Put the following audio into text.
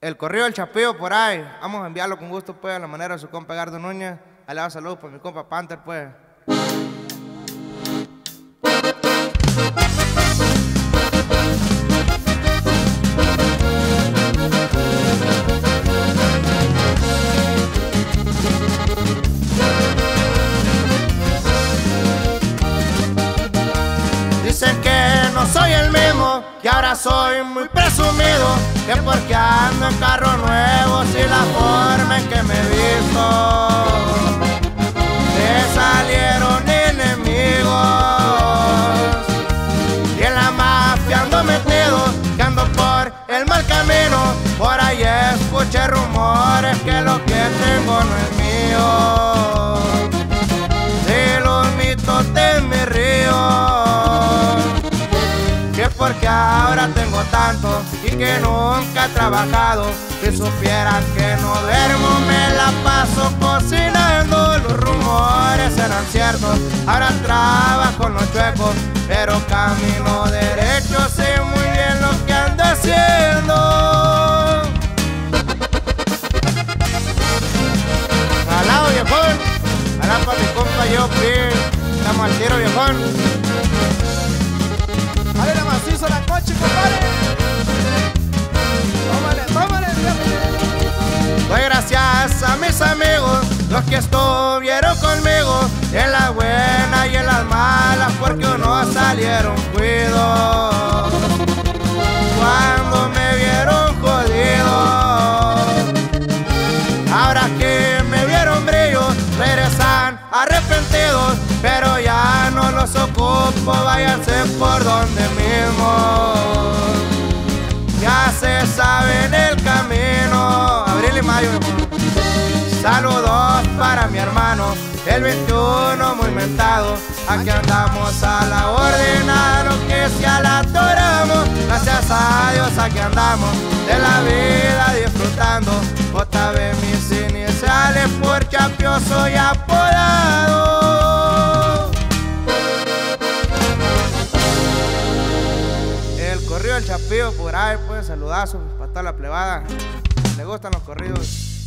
El corrido del Chapillo por ahí. Vamos a enviarlo con gusto, pues, a la manera de su compa Gardo Núñez. Va saludos por mi compa Panther, pues. Dicen que no soy el mismo, que ahora soy muy presumido, que porque ando en carro nuevo, si la forma tanto y que nunca he trabajado. Si supieran que no duermo, me la paso cocinando. Los rumores eran ciertos, ahora trabajo en los chuecos, pero camino derecho, sé muy bien lo que ando haciendo. Jalado viejón, jalá pa' mi compa yo. Estamos al tiro viejón. Dale la macizo la coche, los que estuvieron conmigo, en las buenas y en las malas, porque uno salieron cuido. Cuando me vieron jodido, ahora que me vieron brillo, regresan arrepentidos, pero ya no los ocupo, váyanse por donde mismo. Ya se sabe en el camino. Abril y mayo. Saludos el 21 muy mentado. Aquí andamos a la orden, a lo que sea la adoramos. Gracias a Dios aquí andamos, de la vida disfrutando. Otra vez mis iniciales por Chapio soy apodado. El corrido del Chapío por ahí, pues saludazos para toda la plebada. Le gustan los corridos.